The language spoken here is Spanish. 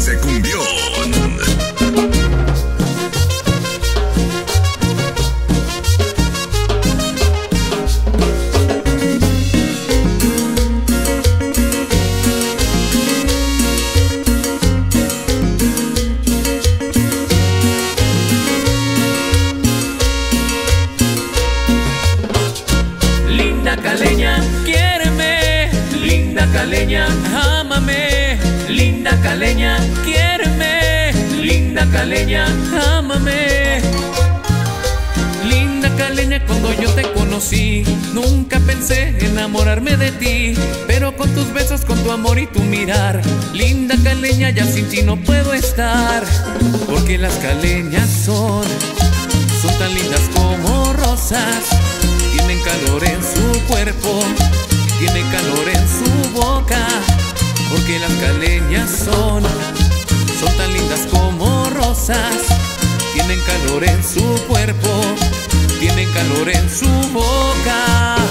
de. Linda caleña, quiéreme. Linda caleña, ámame. Linda caleña, quiéreme. Linda caleña, ámame. Linda caleña, cuando yo te conocí, nunca pensé enamorarme de ti. Pero con tus besos, con tu amor y tu mirar, linda caleña, ya sin ti no puedo estar. Porque las caleñas son, son tan lindas como rosas tienen calor en su cuerpo, porque las caleñas son, son tan lindas como rosas, tienen calor en su cuerpo, tienen calor en su boca.